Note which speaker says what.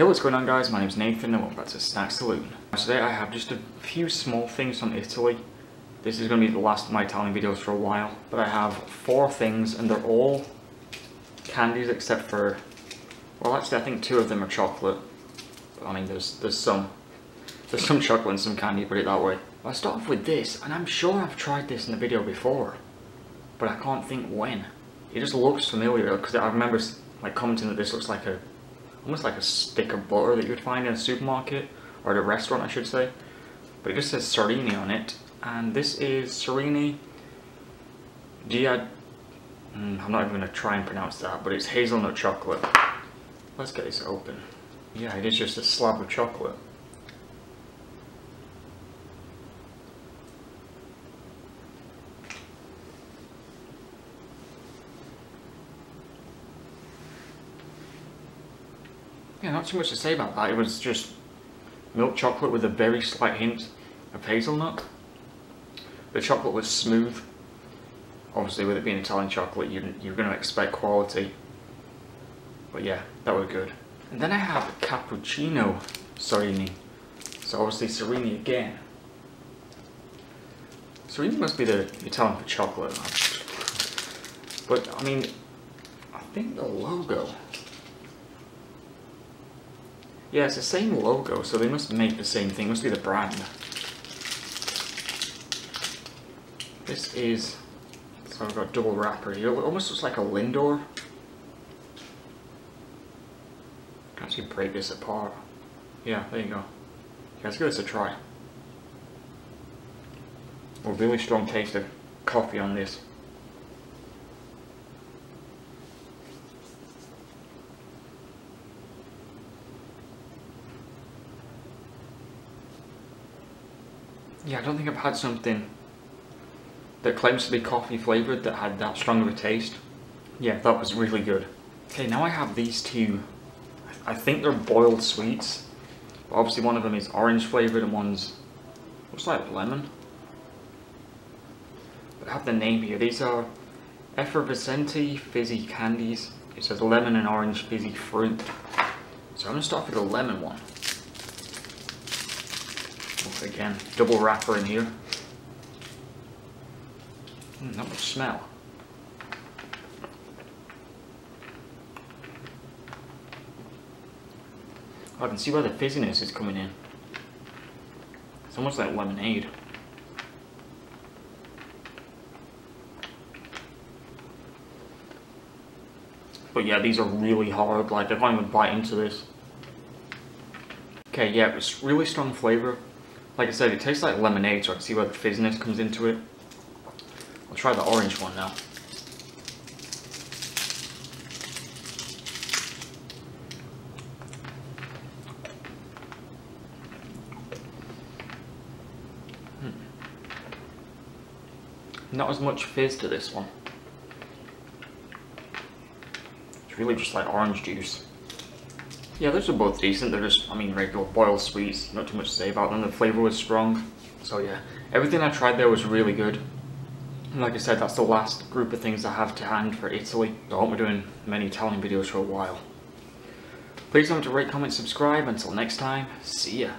Speaker 1: Hey what's going on guys, my name's Nathan and welcome back to Snack Saloon. Today I have just a few small things from Italy. This is going to be the last of my Italian videos for a while, but I have four things and they're all candies except for, well actually I think two of them are chocolate. I mean there's, there's some, there's some chocolate and some candy, put it that way. I'll start off with this, and I'm sure I've tried this in a video before, but I can't think when. It just looks familiar because I remember like commenting that this looks like a almost like a stick of butter that you would find in a supermarket, or at a restaurant I should say. But it just says Sorini on it, and this is Sorini Gia... Mm, I'm not even going to try and pronounce that, but it's hazelnut chocolate. Let's get this open. Yeah, it is just a slab of chocolate. Yeah, not too much to say about that. It was just milk chocolate with a very slight hint of hazelnut. The chocolate was smooth. Obviously, with it being Italian chocolate, you, you're going to expect quality. But yeah, that was good. And then I have a cappuccino Sorini. So obviously Sorini again. Sorini must be the Italian for chocolate. But, I mean, I think the logo yeah, it's the same logo, so they must make the same thing. It must be the brand. This is... So I've got double wrapper here. It almost looks like a Lindor. can actually break this apart. Yeah, there you go. Yeah, let's give this a try. A really strong taste of coffee on this. Yeah, I don't think I've had something that claims to be coffee flavoured that had that strong of a taste. Yeah, that was really good. Okay, now I have these two. I think they're boiled sweets. But obviously one of them is orange flavoured and one's, looks like lemon. But I have the name here. These are Effervescenti Fizzy Candies. It says lemon and orange fizzy fruit. So I'm going to start with the lemon one. Again, double wrapper in here. Mm, not much smell. Oh, I can see where the fizziness is coming in. It's almost like lemonade. But yeah, these are really hard, like if I can't even bite into this. Okay, yeah, it's really strong flavour. Like I said, it tastes like lemonade, so I can see where the fizziness comes into it. I'll try the orange one now. Hmm. Not as much fizz to this one. It's really just like orange juice. Yeah, those are both decent. They're just, I mean, regular boiled sweets. Not too much to say about them. The flavour was strong. So yeah, everything I tried there was really good. And like I said, that's the last group of things I have to hand for Italy. So I hope we're doing many Italian videos for a while. Please don't forget to rate, comment, subscribe. Until next time, see ya.